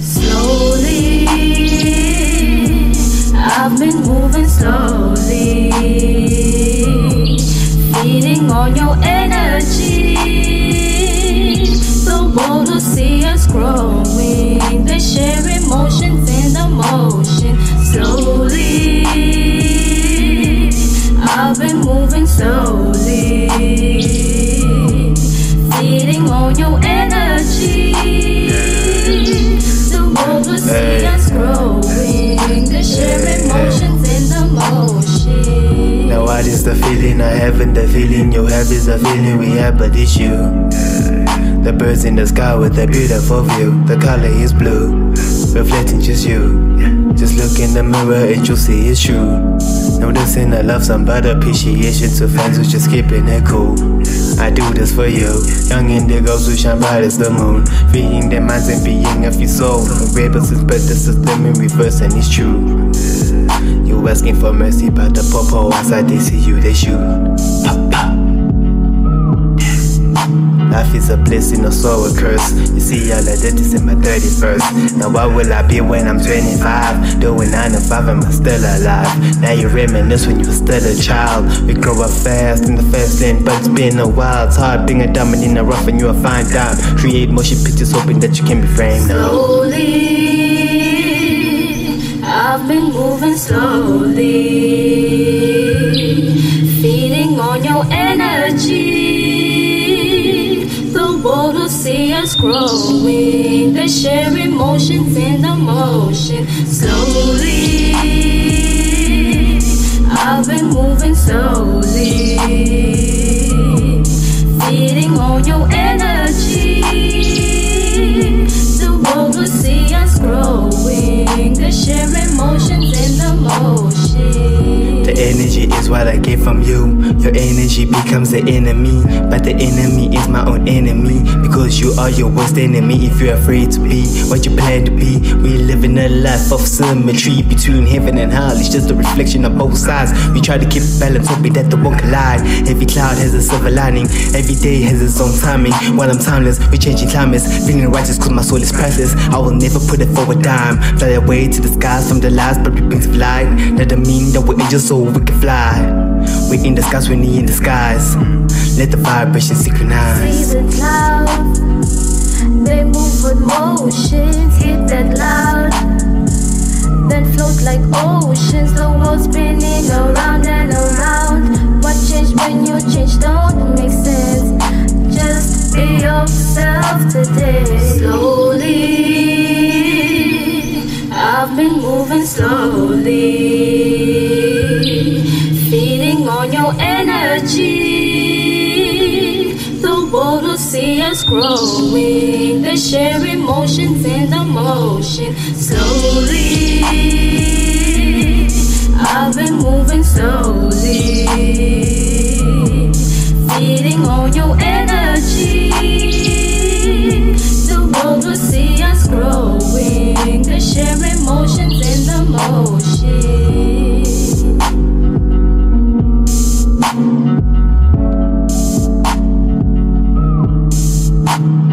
Slowly, I've been moving slowly, on your energy. The world will see us growing. They share emotions in the motion. Slowly, I've been moving slowly, is the feeling I have and the feeling you have is the feeling we have but it's you. The birds in the sky with a beautiful view. The color is blue, reflecting just you. Just look in the mirror and you'll see it's true Noticing I love some but appreciation to fans who's just keeping it cool. I do this for you, young indigos who shine bright as the moon. Freeing their minds and being of your soul. Rebels is but the system in reverse and it's true. You asking for mercy, but the popo outside they see you, they shoot. Pop, pop. Life is a blessing, also a curse. You see, that is in my 31st. Now, what will I be when I'm 25? Doing 9 to 5, am I still alive? Now you reminisce when you were still a child. We grow up fast in the fast lane, but it's been a while. It's hard being a diamond in the rough, and you're a fine. Create motion pictures, hoping that you can be framed. Slowly, I've been moving slowly, feeding on your energy. Us growing. They share emotions in the motion. Slowly, I've been moving slowly, feeding on your energy. The world will see us growing. They share emotions in the motion. The energy is what I get from you. Your energy becomes the enemy, but the enemy is my own enemy. Because you are your worst enemy if you're afraid to be what you plan to be. We live in a life of symmetry between heaven and hell. It's just a reflection of both sides. We try to keep balance, hoping that they won't collide. Every cloud has a silver lining, every day has its own timing. While I'm timeless, we changing climates, feeling righteous cause my soul is priceless. I will never put it for a dime. Fly away to the skies from the lies, but we brings of light. That don't mean that we're angels so we can fly. We in the skies, we in the skies. Let the vibration See synchronize. the clouds, they move with motions, hit that loud, then float like oceans. The world spinning see us growing. They share emotions in the motion. Slowly, I've been moving slowly, feeding on your you